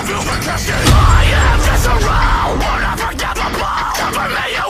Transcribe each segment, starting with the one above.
I am visceral unforgettable. Cover me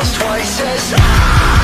falls twice as high